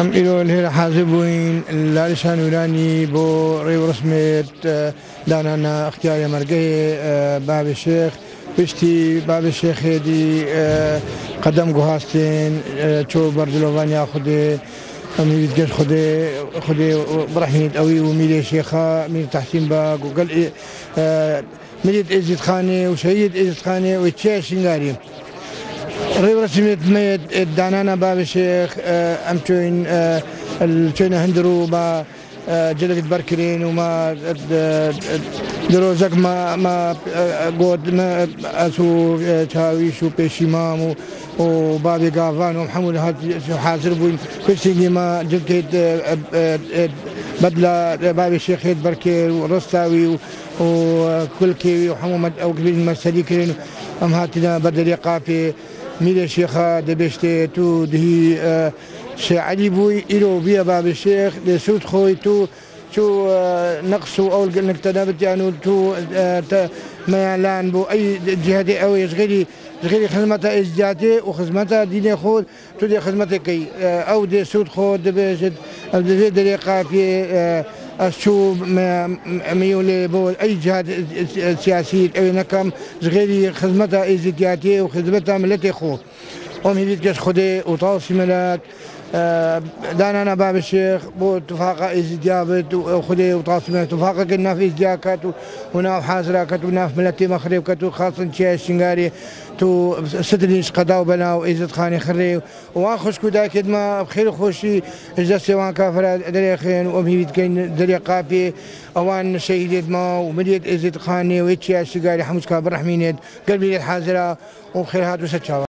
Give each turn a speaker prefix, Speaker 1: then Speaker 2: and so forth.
Speaker 1: ئەم ئیرۆ لێرە حاضر بووین لا لیشان ورانی بۆ ڕێوڕسمێت دانانە اختیارە مەرگەی بابێ شێخ پشتی بابێ شێخێدی قەدەم گوهاستێن چۆ بەردلۆڤانیا خودێ أمير جيش خدي خدي برحميد أوي وميلي شيخا مير تحسين باق وقال ميليد إزيد خاني وشهيد إزيد خاني وتشيش شنغاري. ريب رسميت ميت دانانا باب الشيخ أمتوين الشينا هندرو ما جلد بركرين وما دروزك ما ما قود ما أسو تشاويش وبيشيمام وبابي قافان ومحمود حاضر بوين. كرسي ما جلد بدلا بابي الشيخ بركير ورستاوي وكل كيوي وحمود أو قبيل المرسلي كرين أم هاتنا بدل يقافي ميل الشيخ دبشتي تو دهي شيخ علي بوي إلو بيا باب الشيخ لسود خوي تو تو نقص أو نكتنبت يعني تو ما يعلن بو. اي جهه أو يشغلي غير خدمتها ازدياتي وخدمتها ديني خود تو دي خدمتها كي أو دي سود خود أو دي دي قافيه شو ميولي بو أي جهات سياسيه أو نكم غير خدمتها ازدياتي وخدمتها ملتي خو هم هيديت خدي وطاوسي ملاك دانانا باب الشيخ وتفاقة إيزي ديابت وخدي وطاسمة تفاقة قلنا في إزدياكات ونا وحاسرة كت ونا في ملتي مخريب كت وخاصة شيء الشنغاري تو سترينش قضاء بنا وإيزي خاني خري وآخش كدا كدما بخير خوشي إجدا سيوان كافرة دريخين وأمي بيتكين دريقابي أوان شهيدت ما ومريد إيزي خاني ويتشي الشنغاري حموش كابر رحمينيت قلبي الحازرة وخير هادو سچاوا.